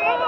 Nema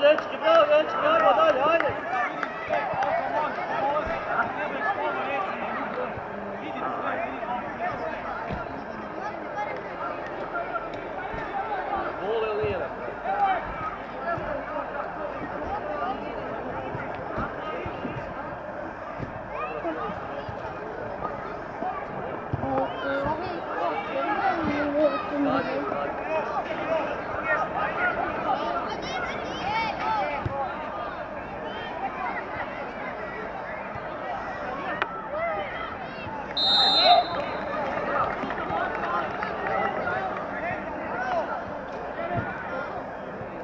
Bravo, dečki, bravo, dečki, ajmo dalje, ajde! Gol ili nije?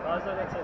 Kazalice.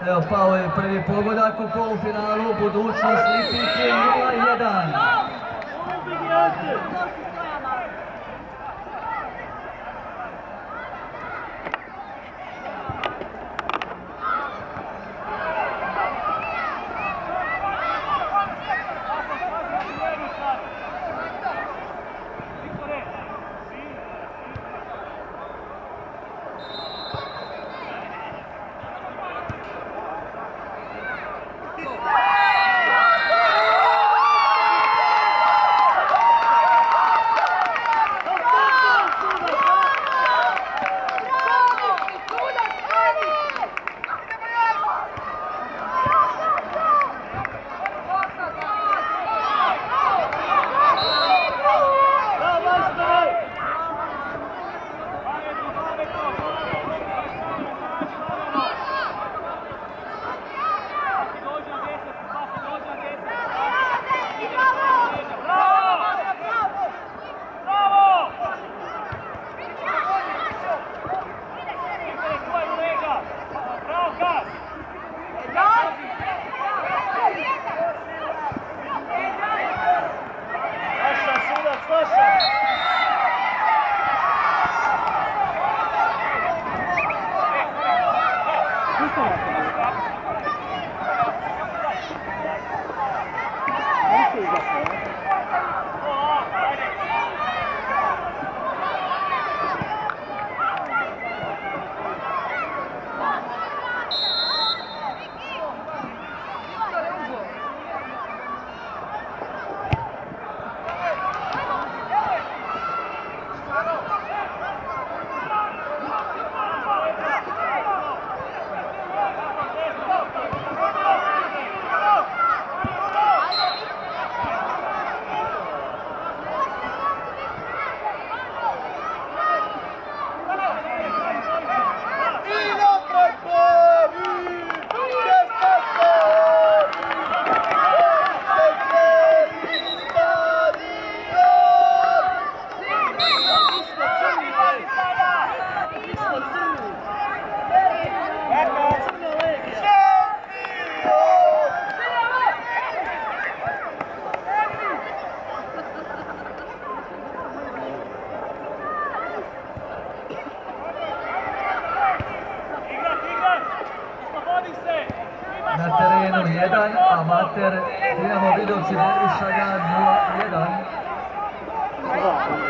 Evo pao je prvi pogodak u polufinalu, budućnost Lipici 0-1. na terenu 1, amater, imamo Vidovci Boriša 0-1.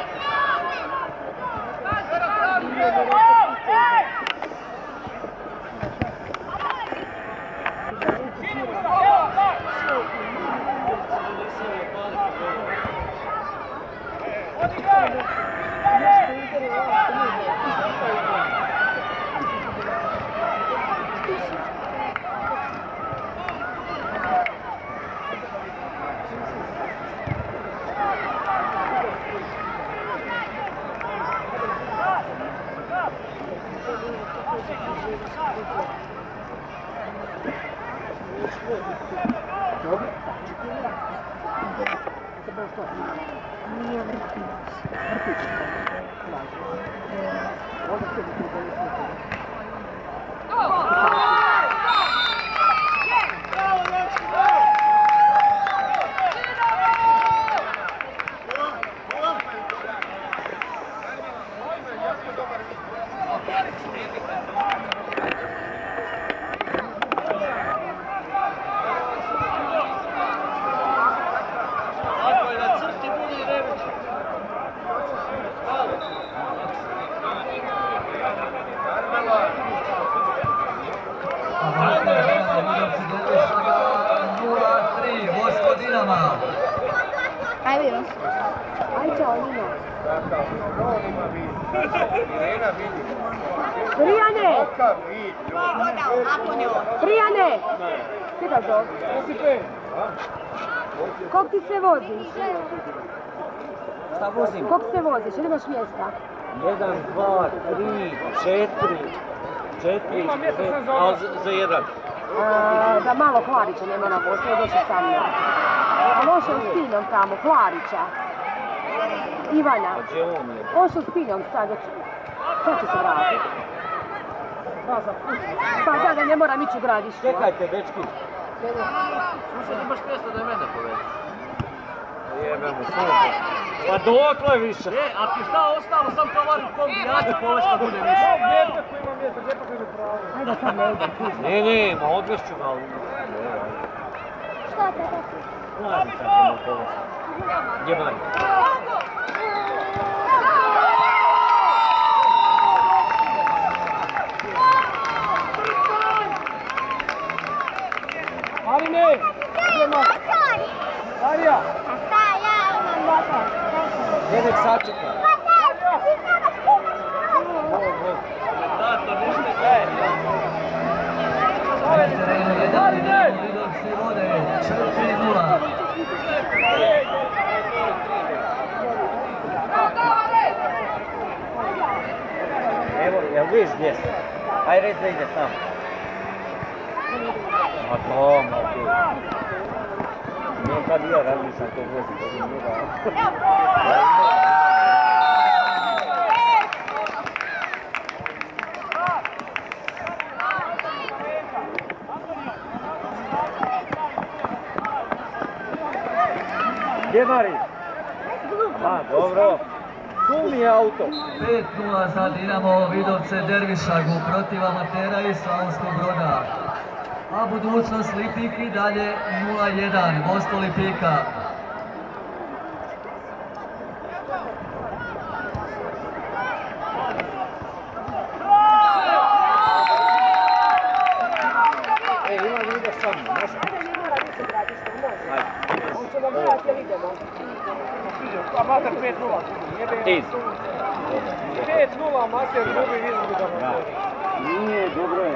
Oh! Vid, ljudi. Prijane! Ti ga zove? Kog ti se voziš? Šta vozim? Kog se voziš? Ili imaš mjesta? Jedan, dva, tri, četiri, četiri, Ima mjesta sam za za jedan. A, da malo Klarića nema na poslu, došli sa mnom. A loše s Tinom tamo, Klarića. Ivana. Gdje on je? Ošao s Tinom sad, dok- sad će se vratiti. Pa da, da ne moram ići u gradištu. a? Čekajte, dečki. Slušaj, imaš mjesto da je mene povedi. Jebemo sunce. Pa dokle više? E, a ti šta ostalo, sam tovarim kombi, ja ću poveć kad bude više. Ajde sad ne pusti. Ne, ne, ma odvešću ga. Šta te? Mladi sad ćemo povesti. Gdje Mari? A šta ja imam motor? Ne, nek sačeka. Na terenu jedan Dinamo Vidovci vode 4-0. Evo, jel vidiš gdje si? Aj reci da ide sam. Ma to, ma kad. Gdje Mari? Dobro. Tu mi je auto. 5-0 za Dinamo Vidovce Dervišagu protiv amatera iz Slavonskog broda. A budućnost Lipiki dalje 0-1, Mosto Lipika. Ti. 5-0, mater, gubi izgubi da. Nije, dobro je.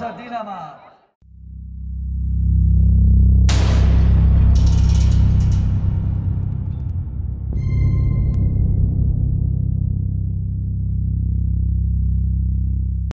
Dinamo Vidovci Dervišaga